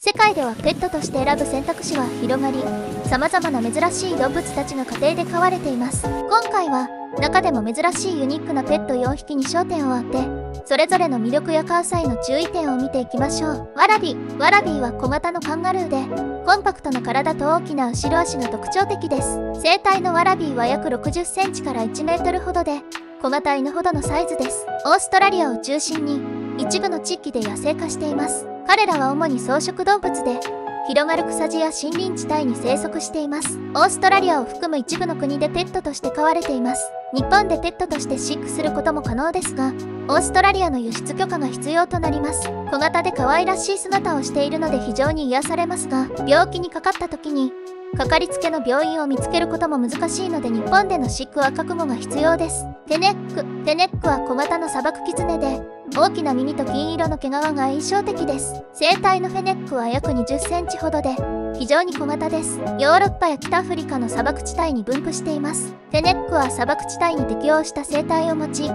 世界ではペットとして選ぶ選択肢は広がり様々な珍しい動物たちが家庭で飼われています。今回は中でも珍しいユニークなペット4匹に焦点を当てそれぞれの魅力や飼う際の注意点を見ていきましょう。ワラビワラビーは小型のカンガルーでコンパクトな体と大きな後ろ足が特徴的です。成体のワラビーは約60センチから1メートルほどで小型犬ほどのサイズです。オーストラリアを中心に一部の地域で野生化しています。彼らは主に草食動物で広がる草地や森林地帯に生息しています。オーストラリアを含む一部の国でペットとして飼われています。日本でペットとして飼育することも可能ですがオーストラリアの輸出許可が必要となります。小型で可愛らしい姿をしているので非常に癒されますが病気にかかった時にかかりつけの病院を見つけることも難しいので日本での飼育は覚悟が必要です。テネック。テネックは小型の砂漠キツネで大きな耳と金色の毛皮が印象的です。生体のフェネックは約20センチほどで非常に小型です。ヨーロッパや北アフリカの砂漠地帯に分布しています。フェネックは砂漠地帯に適応した生態を持ち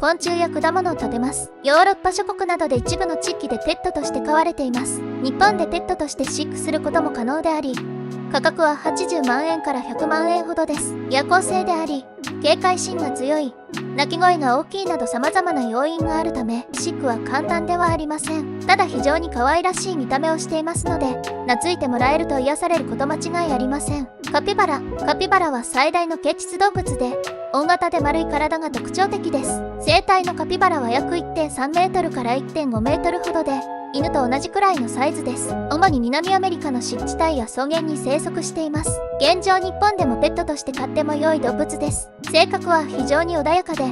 昆虫や果物を食べます。ヨーロッパ諸国などで一部の地域でペットとして飼われています。日本でペットとして飼育することも可能であり価格は80万円から100万円ほどです。夜行性であり警戒心が強い。鳴き声が大きいなど様々な要因があるため飼育は簡単ではありません。ただ非常に可愛らしい見た目をしていますので懐いてもらえると癒されること間違いありません。カピバラ。カピバラは最大の血質動物で大型で丸い体が特徴的です。生体のカピバラは約1.3メートルから1.5メートルほどで犬と同じくらいのサイズです。主に南アメリカの湿地帯や草原に生息しています。現状日本でもペットとして飼っても良い動物です。性格は非常に穏やかで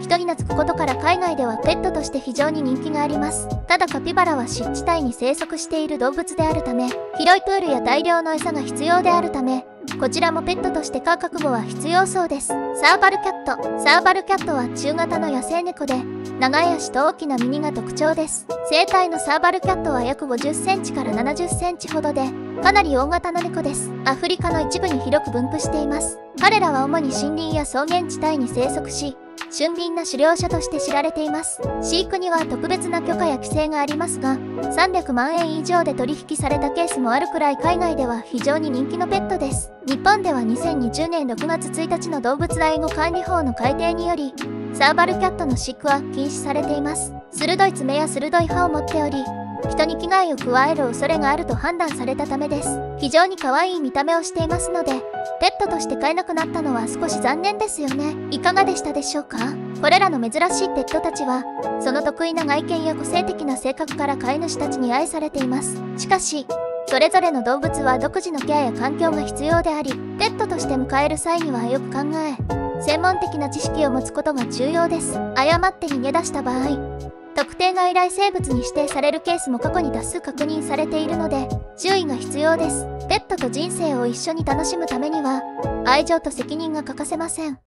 人に懐くことから海外ではペットとして非常に人気があります。ただカピバラは湿地帯に生息している動物であるため広いプールや大量の餌が必要であるためこちらもペットとして飼う覚悟は必要そうです。サーバルキャット。サーバルキャットは中型の野生猫で長い足と大きな耳が特徴です。生体のサーバルキャットは約50センチから70センチほどでかなり大型の猫です。アフリカの一部に広く分布しています。彼らは主に森林や草原地帯に生息し俊敏な狩猟者として知られています。飼育には特別な許可や規制がありますが300万円以上で取引されたケースもあるくらい海外では非常に人気のペットです。日本では2020年6月1日の動物愛護管理法の改定によりサーバルキャットの飼育は禁止されています。鋭い爪や鋭い歯を持っており人に危害を加える恐れがあると判断されたためです。非常に可愛い見た目をしていますのでペットとして飼えなくなったのは少し残念ですよね。いかがでしたでしょうか？これらの珍しいペットたちはその得意な外見や個性的な性格から飼い主たちに愛されています。しかしそれぞれの動物は独自のケアや環境が必要でありペットとして迎える際にはよく考え専門的な知識を持つことが重要です。誤って逃げ出した場合特定外来生物に指定されるケースも過去に多数確認されているので注意が必要です。ペットと人生を一緒に楽しむためには愛情と責任が欠かせません。